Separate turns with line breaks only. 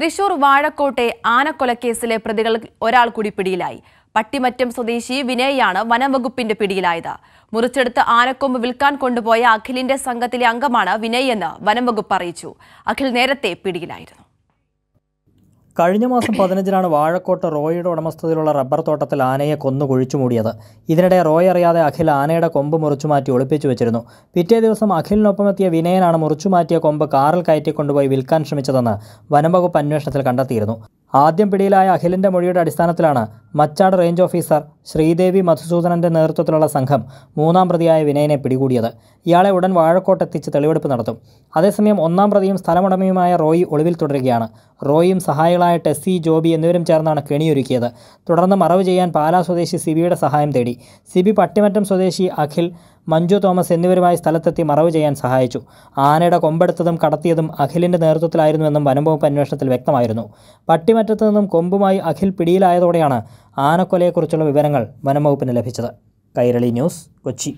തൃശൂർ വാഴക്കോട്ടെ ആനക്കൊലക്കേസിലെ പ്രതികൾ ഒരാൾ കൂടി പിടിയിലായി. പട്ടിമറ്റം സ്വദേശി വിനയാണ് വനംവകുപ്പിന്റെ പിടിയിലായത്. മുറിച്ചെടുത്ത് ആനക്കൊമ്പ് വിൽക്കാൻ കൊണ്ടുപോയ അഖിലിന്റെ സംഘത്തിലെ അംഗമാണ് വിനയ് എന്ന് വനംവകുപ്പ് അറിയിച്ചു. അഖിൽ നേരത്തെ പിടിയിലായിരുന്നു.
കഴിഞ്ഞ മാസം പതിനഞ്ചിനാണ് വാഴക്കോട്ട് റോയിയുടെ ഉടമസ്ഥതയിലുള്ള റബ്ബർ തോട്ടത്തിൽ ആനയെ കൊന്നു കുഴിച്ചു മൂടിയത് ഇതിനിടെ റോയ് അറിയാതെ അഖിൽ ആനയുടെ കൊമ്പ് മുറിച്ചു മാറ്റി ഒളിപ്പിച്ചു വെച്ചിരുന്നു. പിറ്റേ ദിവസം അഖിലിനൊപ്പം എത്തിയ വിനയനാണ് മുറിച്ചു മാറ്റിയ കൊമ്പ് കാറിൽ കയറ്റിക്കൊണ്ടുപോയി വിൽക്കാൻ ശ്രമിച്ചതെന്ന് വനംവകുപ്പ് അന്വേഷണത്തിൽ കണ്ടെത്തിയിരുന്നു. ആദ്യം പിടിയിലായ അഖിലിന്റെ മൊഴിയുടെ അടിസ്ഥാനത്തിലാണ് മച്ചാട് റേഞ്ച് ഓഫീസർ ശ്രീദേവി മധുസൂദനന്റെ നേതൃത്വത്തിലുള്ള സംഘം മൂന്നാം പ്രതിയായ വിനയനെ പിടികൂടിയത്. ഇയാളെ ഉടൻ വാഴക്കോട്ടെത്തിച്ച് തെളിവെടുപ്പ് നടത്തും. അതേസമയം ഒന്നാം പ്രതിയും സ്ഥലമുടമയുമായ റോയി ഒളിവിൽ തുടരുകയാണ്. റോയിയും സഹായികളായ ടെസ്സി ജോബി എന്നിവരും ചേർന്നാണ് കെണിയൊരുക്കിയത്. തുടർന്ന് മറവ് ചെയ്യാൻ പാലാ സ്വദേശി സിബിയുടെ സഹായം തേടി. സിബി പട്ടിമറ്റം സ്വദേശി അഖിൽ മഞ്ജു തോമസ് എന്നിവരുമായി സ്ഥലത്തെത്തി മറവ് ചെയ്യാൻ സഹായിച്ചു. ആനയുടെ കൊമ്പെടുത്തതും കടത്തിയതും അഖിലിന്റെ നേതൃത്വത്തിലായിരുന്നുവെന്നും വനംവകുപ്പ് അന്വേഷണത്തിൽ വ്യക്തമായിരുന്നു. പട്ടിമറ്റത്തു നിന്നും കൊമ്പുമായി അഖിൽ പിടിയിലായതോടെയാണ് ആനക്കൊലയെക്കുറിച്ചുള്ള വിവരങ്ങൾ വനംവകുപ്പിന് ലഭിച്ചത്. കൈരളി ന്യൂസ് കൊച്ചി.